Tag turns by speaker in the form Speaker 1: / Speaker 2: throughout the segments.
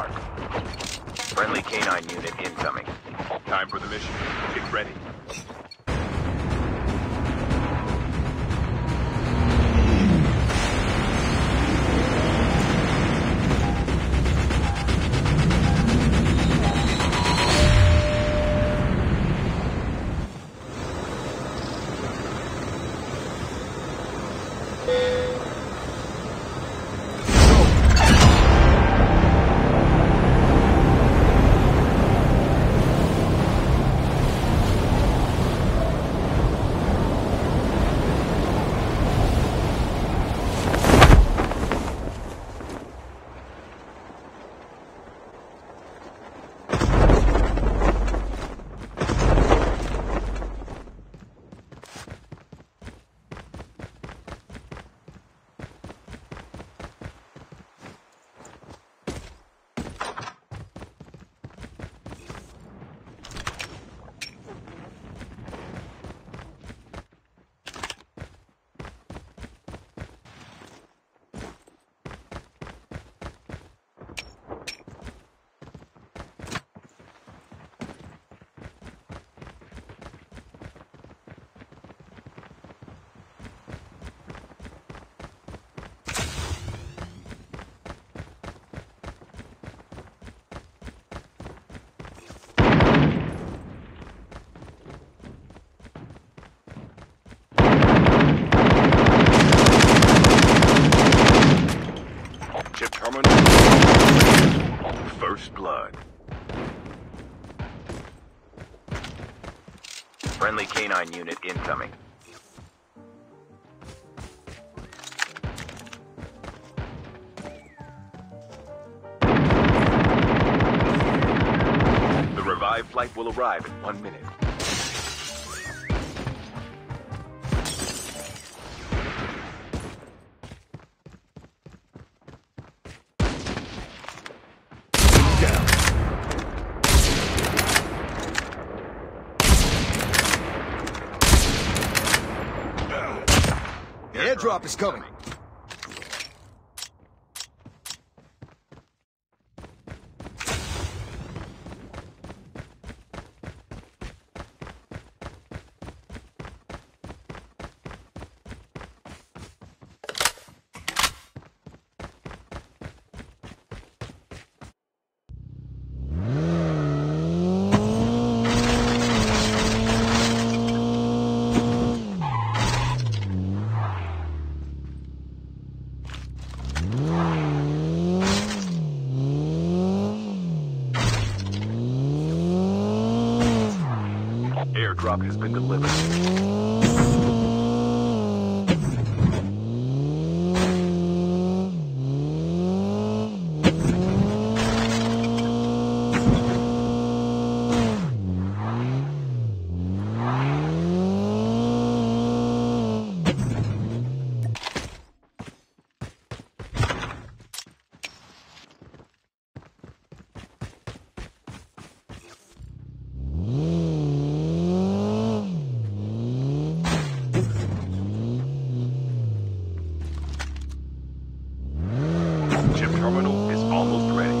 Speaker 1: mark. Friendly canine unit incoming. Time for the mission. Get ready.
Speaker 2: Friendly canine unit incoming.
Speaker 1: The revived flight will arrive in one minute.
Speaker 3: Airdrop is coming.
Speaker 1: Airdrop has been delivered. Chip terminal is almost ready.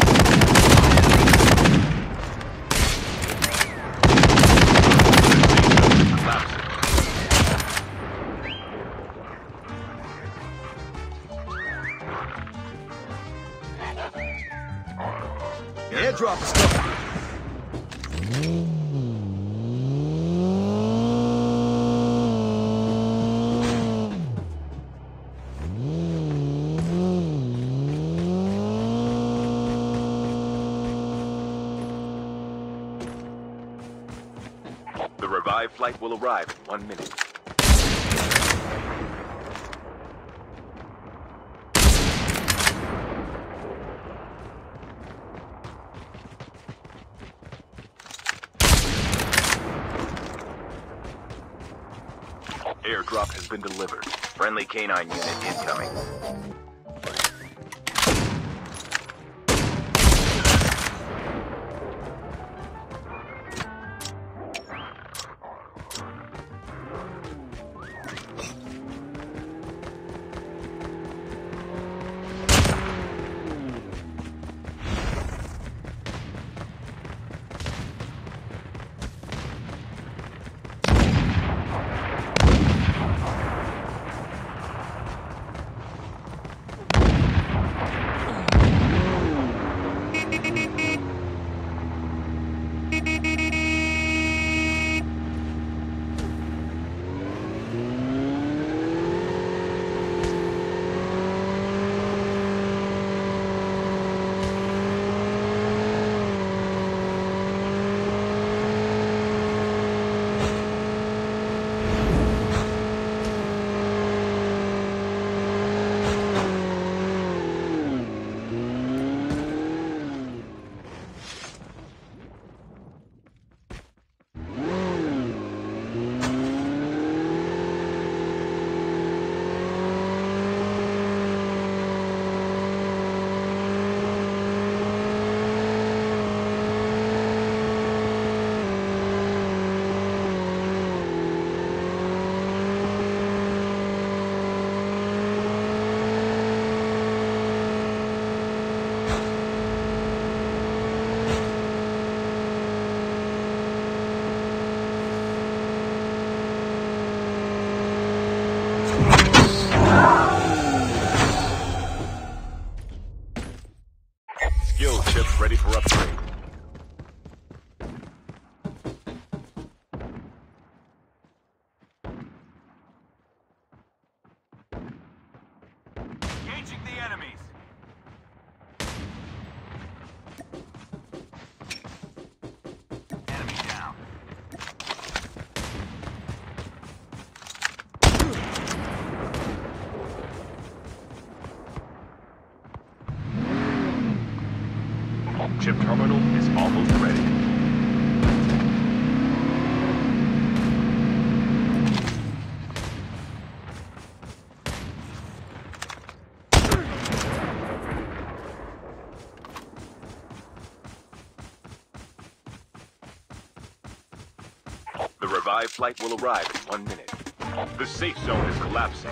Speaker 1: Flight will arrive in one minute. Airdrop has been delivered.
Speaker 2: Friendly canine unit incoming. ready for upgrade.
Speaker 1: Chip terminal is almost ready. The revived flight will arrive in one minute. The safe zone is collapsing.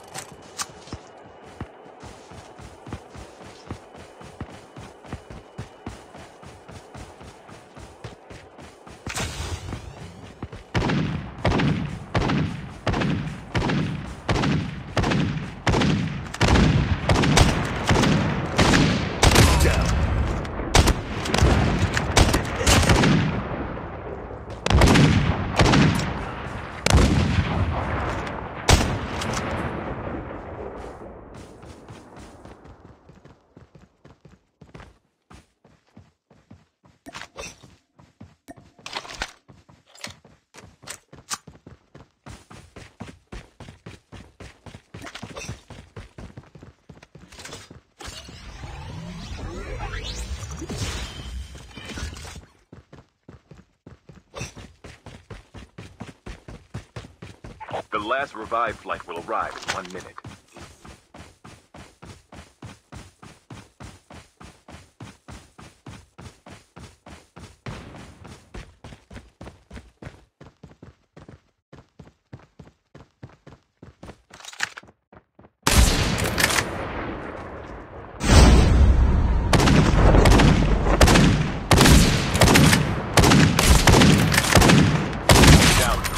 Speaker 1: Last revived flight will arrive in one minute.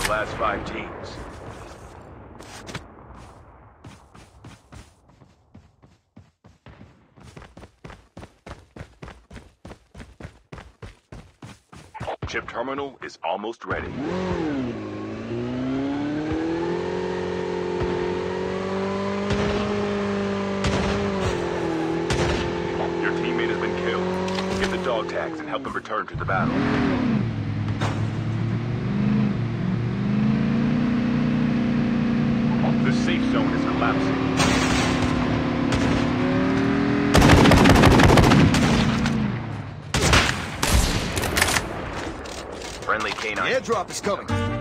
Speaker 1: The last five teams. Chip terminal is almost ready. Your teammate has been killed. Get the dog tags and help them return to the battle. The safe zone is collapsing.
Speaker 3: Airdrop is coming.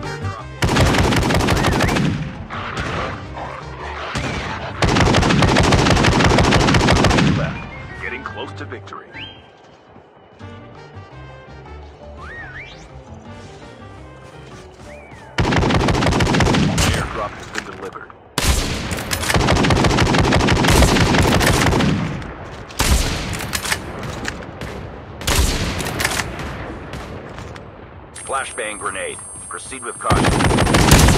Speaker 2: Flashbang grenade. Proceed with caution.